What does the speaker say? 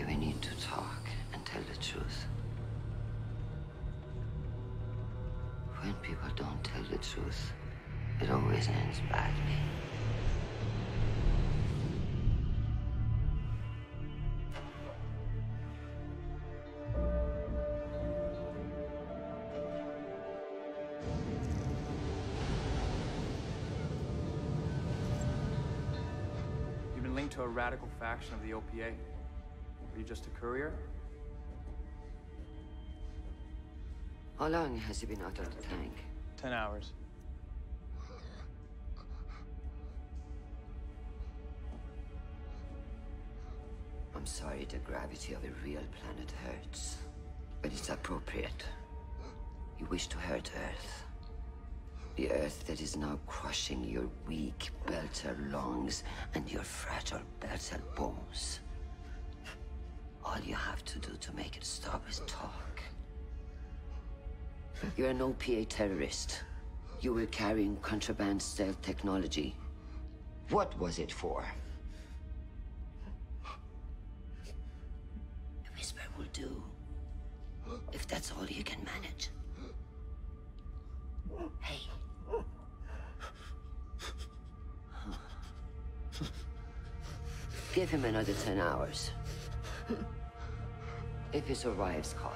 why we need to talk and tell the truth. When people don't tell the truth, it always ends badly. You've been linked to a radical faction of the OPA. Are you just a courier? How long has he been out of the tank? Ten hours. I'm sorry the gravity of a real planet hurts, but it's appropriate. You wish to hurt Earth. The Earth that is now crushing your weak Belter lungs and your fragile Belter bones. All you have to do to make it stop is talk. You're an OPA terrorist. You were carrying contraband stealth technology. What was it for? A whisper will do. If that's all you can manage. Hey. Give him another ten hours. If he survives, call.